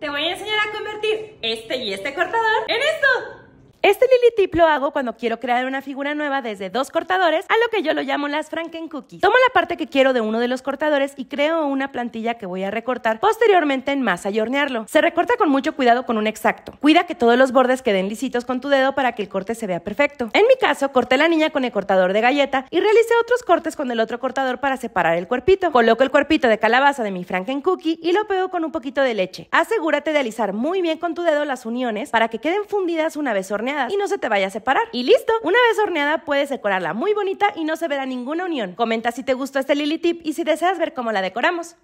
Te voy a enseñar a convertir este y este cortador en esto. Este Lily Tip lo hago cuando quiero crear una figura nueva desde dos cortadores, a lo que yo lo llamo las Franken Cookies. Tomo la parte que quiero de uno de los cortadores y creo una plantilla que voy a recortar posteriormente en masa y hornearlo. Se recorta con mucho cuidado con un exacto. Cuida que todos los bordes queden lisitos con tu dedo para que el corte se vea perfecto. En mi caso, corté la niña con el cortador de galleta y realicé otros cortes con el otro cortador para separar el cuerpito. Coloco el cuerpito de calabaza de mi Franken Cookie y lo pego con un poquito de leche. Asegúrate de alisar muy bien con tu dedo las uniones para que queden fundidas una vez horneadas y no se te vaya a separar. Y listo, una vez horneada puedes decorarla muy bonita y no se verá ninguna unión. Comenta si te gustó este Lily Tip y si deseas ver cómo la decoramos.